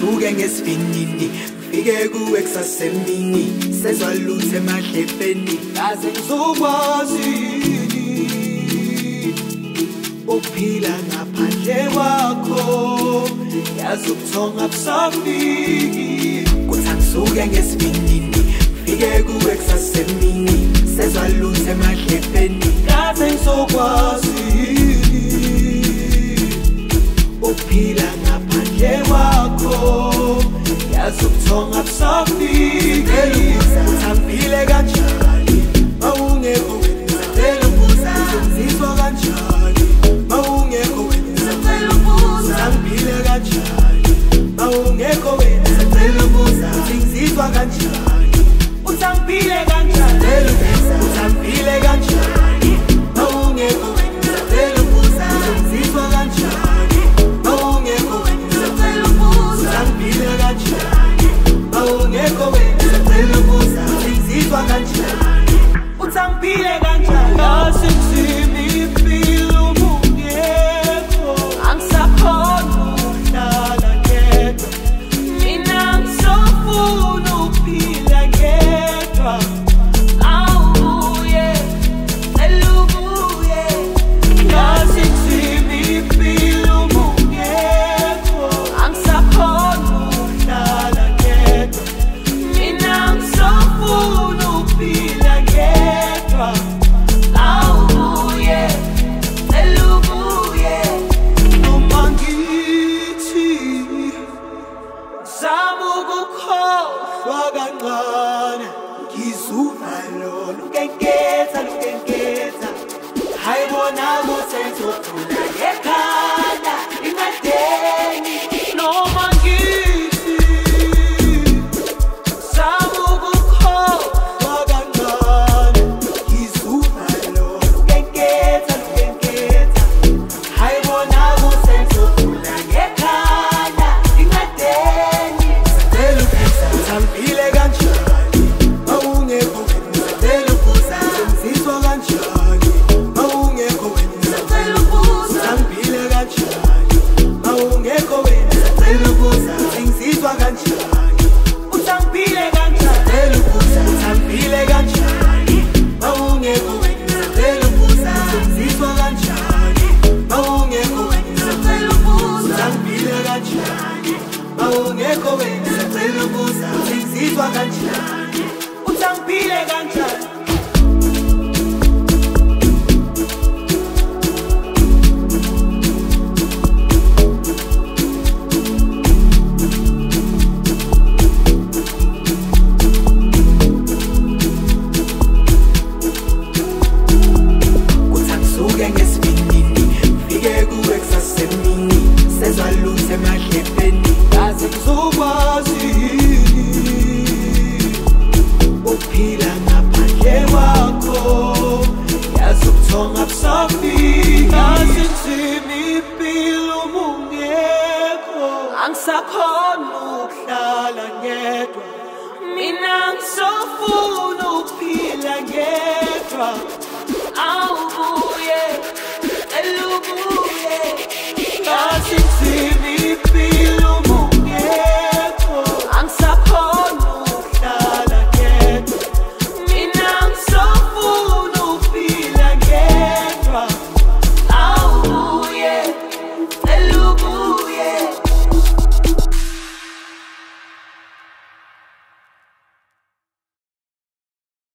ngisuke ngesivinini fike kuwe kusasemini sezwa lutho emadlebheni kaze ngizokwazi ukuphila ngaphandle kwakho yazi ubuthonga busafiki kuthi angisuke ngesivinini fike kuwe kusasemini sezwa lutho emadlebheni kaze ngizokwazi ukuphila ngaphandle kwakho yazi ubuthonga busafiki uthambile kanjani? Mawungekho wena ngicela ukubuza ngizizwa kanjani? Mawungekho wena ngicela ukubuza uthambile kanjani? mawungekho wena ngicela ukubuza ngizizwa kanjani uthambile kanjani uthambile ngizizwa zama ukukhohlwa kancane. Ngizuva lona lukenketha lukenketha hayi bona kusenzokhula ekhanda ungekho wena sacela ubuza sengizizwa kanjani? Uthi angiphile kanjani? Angisakhona ukuhlala ngedwa. Mina ngisafuna ukuphila ngedwa. Awubuye